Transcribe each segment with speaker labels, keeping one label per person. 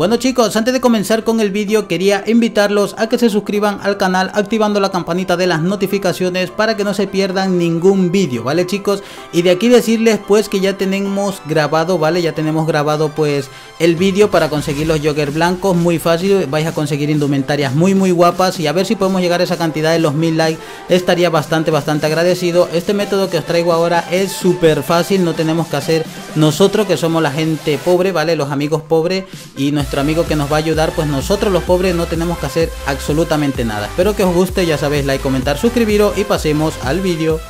Speaker 1: Bueno chicos, antes de comenzar con el vídeo quería invitarlos a que se suscriban al canal activando la campanita de las notificaciones para que no se pierdan ningún vídeo, ¿vale chicos? Y de aquí decirles pues que ya tenemos grabado, ¿vale? Ya tenemos grabado pues el vídeo para conseguir los Joker blancos, muy fácil, vais a conseguir indumentarias muy muy guapas y a ver si podemos llegar a esa cantidad de los mil likes, estaría bastante bastante agradecido. Este método que os traigo ahora es súper fácil, no tenemos que hacer nosotros que somos la gente pobre, ¿vale? Los amigos pobres y nuestro amigo que nos va a ayudar, pues nosotros los pobres no tenemos que hacer absolutamente nada. Espero que os guste, ya sabéis, like, comentar, suscribiros y pasemos al vídeo.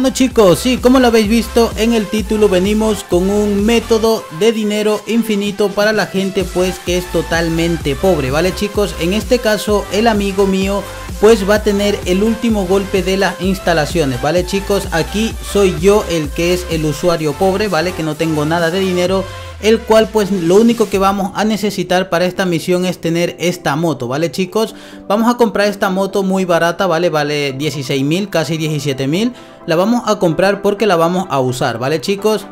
Speaker 1: Bueno chicos, sí, como lo habéis visto en el título venimos con un método de dinero infinito para la gente pues que es totalmente pobre, ¿vale chicos? En este caso el amigo mío pues va a tener el último golpe de las instalaciones, ¿vale chicos? Aquí soy yo el que es el usuario pobre, ¿vale? Que no tengo nada de dinero el cual pues lo único que vamos a necesitar para esta misión es tener esta moto, ¿vale chicos? Vamos a comprar esta moto muy barata, ¿vale? Vale 16 mil, casi 17 mil. La vamos a comprar porque la vamos a usar, ¿vale chicos?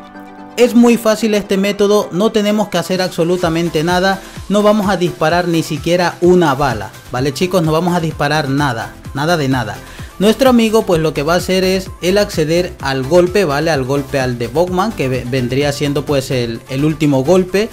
Speaker 1: Es muy fácil este método, no tenemos que hacer absolutamente nada, no vamos a disparar ni siquiera una bala, ¿vale chicos? No vamos a disparar nada, nada de nada. Nuestro amigo pues lo que va a hacer es el acceder al golpe, ¿vale? Al golpe al de Bogman, que vendría siendo pues el, último golpe.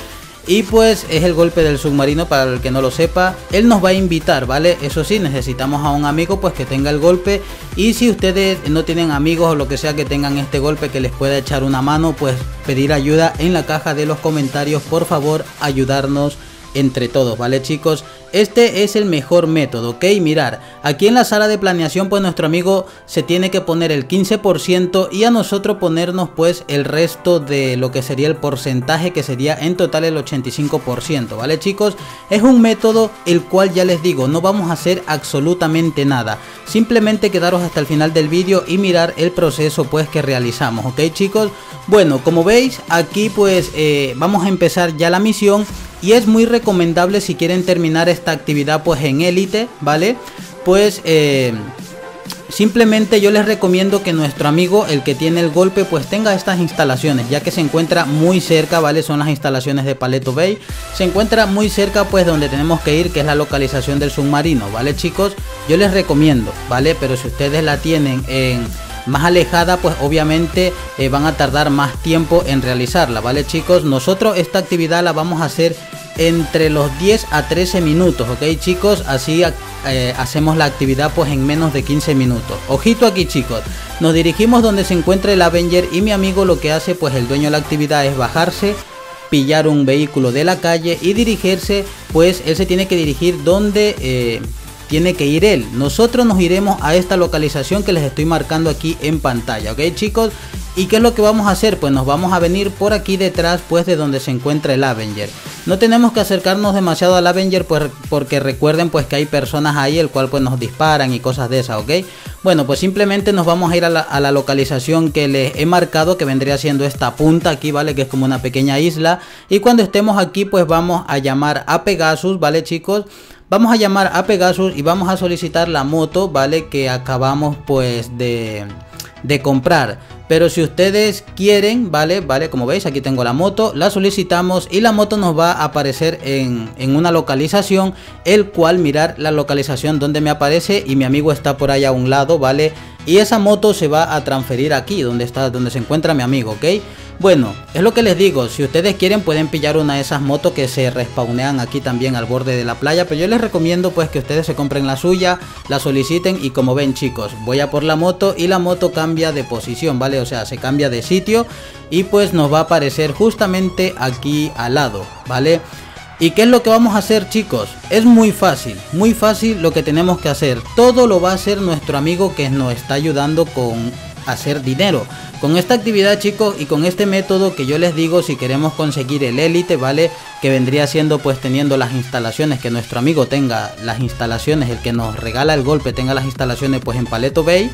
Speaker 1: Y pues es el golpe del submarino para el que no lo sepa. Él nos va a invitar, ¿vale? Eso sí, necesitamos a un amigo pues que tenga el golpe. Y si ustedes no tienen amigos o lo que sea que tengan este golpe que les pueda echar una mano, pues pedir ayuda en la caja de los comentarios. Por favor, ayudarnos entre todos, ¿vale chicos? Este es el mejor método, ¿ok? Mirar, aquí en la sala de planeación pues nuestro amigo se tiene que poner el 15% y a nosotros ponernos pues el resto de lo que sería el porcentaje que sería en total el 85%, ¿vale chicos? Es un método el cual ya les digo, no vamos a hacer absolutamente nada, simplemente quedaros hasta el final del vídeo y mirar el proceso pues que realizamos, ¿ok chicos? Bueno, como veis aquí pues eh, vamos a empezar ya la misión y es muy recomendable si quieren terminar esta actividad pues en élite, ¿vale? Pues eh, simplemente yo les recomiendo que nuestro amigo, el que tiene el golpe, pues tenga estas instalaciones, ya que se encuentra muy cerca, ¿vale? Son las instalaciones de Paleto Bay. Se encuentra muy cerca pues donde tenemos que ir, que es la localización del submarino, ¿vale chicos? Yo les recomiendo, ¿vale? Pero si ustedes la tienen en más alejada pues obviamente eh, van a tardar más tiempo en realizarla vale chicos nosotros esta actividad la vamos a hacer entre los 10 a 13 minutos, ¿ok chicos? Así eh, hacemos la actividad pues en menos de 15 minutos. Ojito aquí chicos, nos dirigimos donde se encuentra el Avenger y mi amigo lo que hace pues el dueño de la actividad es bajarse, pillar un vehículo de la calle y dirigirse pues él se tiene que dirigir donde... Eh, tiene que ir él. Nosotros nos iremos a esta localización que les estoy marcando aquí en pantalla, ¿ok chicos? ¿Y qué es lo que vamos a hacer? Pues nos vamos a venir por aquí detrás pues de donde se encuentra el Avenger. No tenemos que acercarnos demasiado al Avenger pues, porque recuerden pues que hay personas ahí el cual pues nos disparan y cosas de esas, ¿ok? Bueno pues simplemente nos vamos a ir a la, a la localización que les he marcado que vendría siendo esta punta aquí, ¿vale? Que es como una pequeña isla. Y cuando estemos aquí pues vamos a llamar a Pegasus, ¿vale chicos? Vamos a llamar a Pegasus y vamos a solicitar la moto, ¿vale? Que acabamos pues de, de comprar. Pero si ustedes quieren, vale, vale, como veis aquí tengo la moto, la solicitamos y la moto nos va a aparecer en, en, una localización, el cual mirar la localización donde me aparece y mi amigo está por ahí a un lado, vale. Y esa moto se va a transferir aquí, donde está, donde se encuentra mi amigo, ¿ok? Bueno, es lo que les digo, si ustedes quieren pueden pillar una de esas motos que se respawnean aquí también al borde de la playa, pero yo les recomiendo pues que ustedes se compren la suya, la soliciten y como ven chicos, voy a por la moto y la moto cambia de posición, ¿vale? O sea, se cambia de sitio y pues nos va a aparecer justamente aquí al lado, ¿vale? ¿Y qué es lo que vamos a hacer chicos? Es muy fácil, muy fácil lo que tenemos que hacer. Todo lo va a hacer nuestro amigo que nos está ayudando con hacer dinero. Con esta actividad chicos y con este método que yo les digo si queremos conseguir el élite, ¿vale? Que vendría siendo pues teniendo las instalaciones, que nuestro amigo tenga las instalaciones, el que nos regala el golpe tenga las instalaciones pues en Paleto Bay.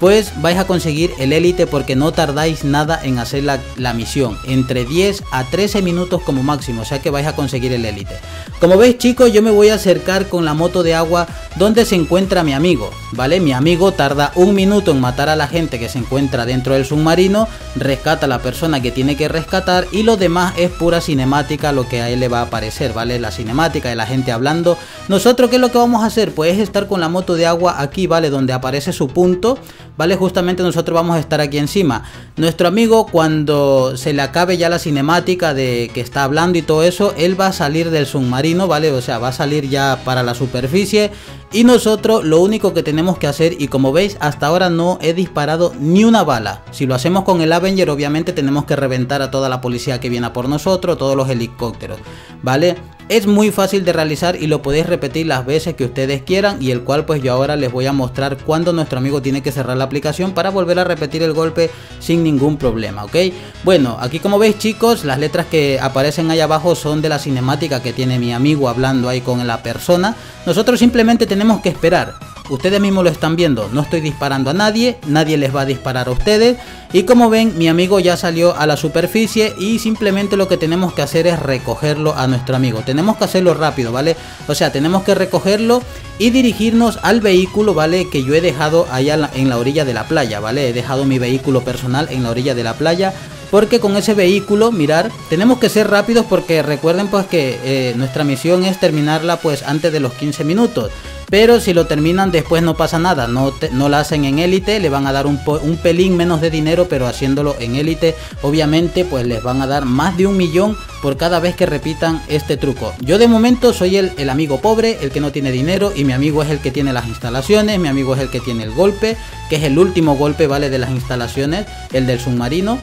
Speaker 1: Pues vais a conseguir el élite porque no tardáis nada en hacer la, la, misión. Entre 10 a 13 minutos como máximo, o sea que vais a conseguir el élite. Como veis chicos, yo me voy a acercar con la moto de agua donde se encuentra mi amigo, ¿vale? Mi amigo tarda un minuto en matar a la gente que se encuentra dentro del submarino, rescata a la persona que tiene que rescatar y lo demás es pura cinemática lo que a él le va a aparecer, ¿vale? La cinemática de la gente hablando. Nosotros, ¿qué es lo que vamos a hacer? Pues estar con la moto de agua aquí, ¿vale? Donde aparece su punto ¿vale? Justamente nosotros vamos a estar aquí encima. Nuestro amigo cuando se le acabe ya la cinemática de que está hablando y todo eso, él va a salir del submarino, ¿vale? O sea, va a salir ya para la superficie y nosotros lo único que tenemos que hacer y como veis hasta ahora no he disparado ni una bala. Si lo hacemos con el Avenger obviamente tenemos que reventar a toda la policía que viene a por nosotros, todos los helicópteros, ¿vale? Es muy fácil de realizar y lo podéis repetir las veces que ustedes quieran y el cual pues yo ahora les voy a mostrar cuando nuestro amigo tiene que cerrar la aplicación para volver a repetir el golpe sin ningún problema, ¿ok? Bueno, aquí como veis chicos, las letras que aparecen ahí abajo son de la cinemática que tiene mi amigo hablando ahí con la persona. Nosotros simplemente tenemos que esperar Ustedes mismos lo están viendo, no estoy disparando a nadie, nadie les va a disparar a ustedes. Y como ven, mi amigo ya salió a la superficie y simplemente lo que tenemos que hacer es recogerlo a nuestro amigo. Tenemos que hacerlo rápido, ¿vale? O sea, tenemos que recogerlo y dirigirnos al vehículo, ¿vale? Que yo he dejado allá en la orilla de la playa, ¿vale? He dejado mi vehículo personal en la orilla de la playa porque con ese vehículo, mirar, tenemos que ser rápidos porque recuerden pues que eh, nuestra misión es terminarla pues antes de los 15 minutos. Pero si lo terminan después no pasa nada, no, no la hacen en élite, le van a dar un, un, pelín menos de dinero, pero haciéndolo en élite, obviamente pues les van a dar más de un millón por cada vez que repitan este truco. Yo de momento soy el, el amigo pobre, el que no tiene dinero y mi amigo es el que tiene las instalaciones, mi amigo es el que tiene el golpe, que es el último golpe, ¿vale? De las instalaciones, el del submarino.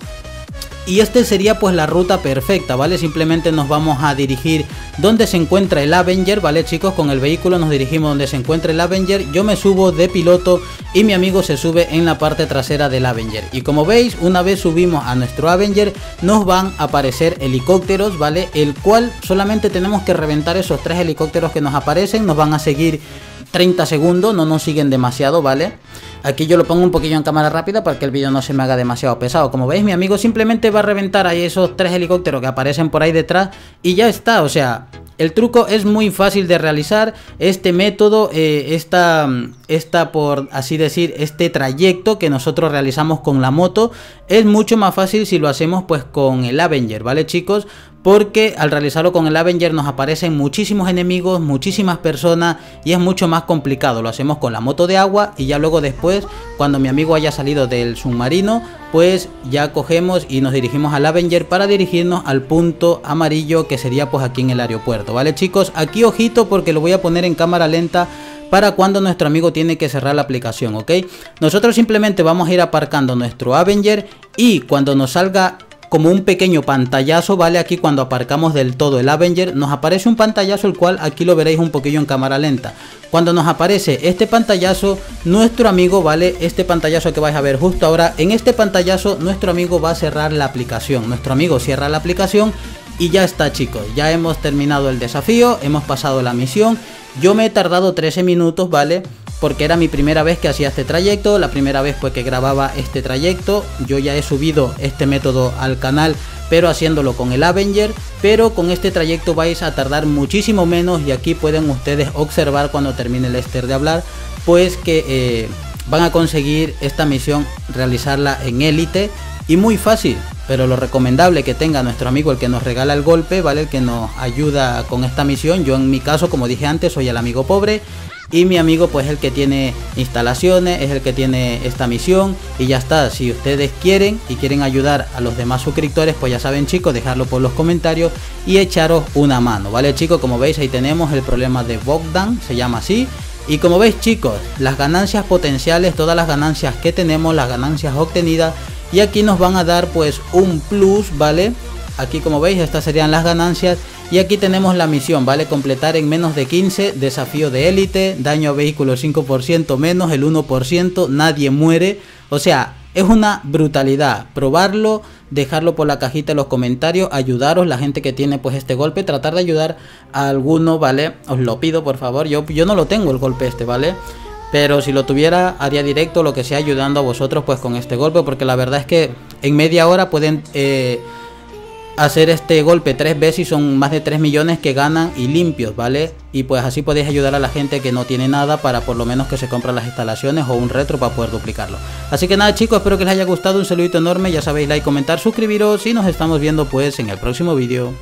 Speaker 1: Y este sería pues la ruta perfecta, ¿vale? Simplemente nos vamos a dirigir donde se encuentra el Avenger, ¿vale chicos? Con el vehículo nos dirigimos donde se encuentra el Avenger, yo me subo de piloto y mi amigo se sube en la parte trasera del Avenger. Y como veis, una vez subimos a nuestro Avenger, nos van a aparecer helicópteros, ¿vale? El cual solamente tenemos que reventar esos tres helicópteros que nos aparecen, nos van a seguir 30 segundos, no nos siguen demasiado, ¿vale? Aquí yo lo pongo un poquillo en cámara rápida para que el vídeo no se me haga demasiado pesado. Como veis, mi amigo simplemente va a reventar ahí esos tres helicópteros que aparecen por ahí detrás y ya está. O sea, el truco es muy fácil de realizar. Este método, eh, esta, esta, por así decir, este trayecto que nosotros realizamos con la moto es mucho más fácil si lo hacemos pues con el Avenger, ¿vale chicos? Porque al realizarlo con el Avenger nos aparecen muchísimos enemigos, muchísimas personas y es mucho más complicado. Lo hacemos con la moto de agua y ya luego después, cuando mi amigo haya salido del submarino, pues ya cogemos y nos dirigimos al Avenger para dirigirnos al punto amarillo que sería pues aquí en el aeropuerto, ¿vale chicos? Aquí ojito porque lo voy a poner en cámara lenta para cuando nuestro amigo tiene que cerrar la aplicación, ¿ok? Nosotros simplemente vamos a ir aparcando nuestro Avenger y cuando nos salga como un pequeño pantallazo, ¿vale? Aquí cuando aparcamos del todo el Avenger, nos aparece un pantallazo el cual aquí lo veréis un poquillo en cámara lenta. Cuando nos aparece este pantallazo, nuestro amigo, ¿vale? Este pantallazo que vais a ver justo ahora, en este pantallazo nuestro amigo va a cerrar la aplicación. Nuestro amigo cierra la aplicación y ya está chicos, ya hemos terminado el desafío, hemos pasado la misión. Yo me he tardado 13 minutos, ¿vale? Porque era mi primera vez que hacía este trayecto, la primera vez pues que grababa este trayecto, yo ya he subido este método al canal pero haciéndolo con el Avenger, pero con este trayecto vais a tardar muchísimo menos y aquí pueden ustedes observar cuando termine el Esther de hablar, pues que eh, van a conseguir esta misión realizarla en élite y muy fácil, pero lo recomendable que tenga nuestro amigo el que nos regala el golpe, ¿vale? El que nos ayuda con esta misión, yo en mi caso como dije antes soy el amigo pobre y mi amigo pues el que tiene instalaciones, es el que tiene esta misión y ya está. Si ustedes quieren y quieren ayudar a los demás suscriptores, pues ya saben chicos, dejarlo por los comentarios y echaros una mano, ¿vale chicos? Como veis ahí tenemos el problema de Bogdan, se llama así. Y como veis chicos, las ganancias potenciales, todas las ganancias que tenemos, las ganancias obtenidas y aquí nos van a dar pues un plus, ¿vale? Aquí como veis estas serían las ganancias y aquí tenemos la misión, ¿vale? Completar en menos de 15, desafío de élite, daño a vehículo 5% menos, el 1%, nadie muere. O sea, es una brutalidad. Probarlo, dejarlo por la cajita de los comentarios, ayudaros, la gente que tiene pues este golpe, tratar de ayudar a alguno, ¿vale? Os lo pido por favor, yo, yo no lo tengo el golpe este, ¿vale? Pero si lo tuviera, haría directo, lo que sea, ayudando a vosotros pues con este golpe. Porque la verdad es que en media hora pueden eh, hacer este golpe tres veces y son más de 3 millones que ganan y limpios, ¿vale? Y pues así podéis ayudar a la gente que no tiene nada para por lo menos que se compren las instalaciones o un retro para poder duplicarlo. Así que nada chicos, espero que les haya gustado, un saludito enorme, ya sabéis, like, comentar, suscribiros y nos estamos viendo pues en el próximo vídeo.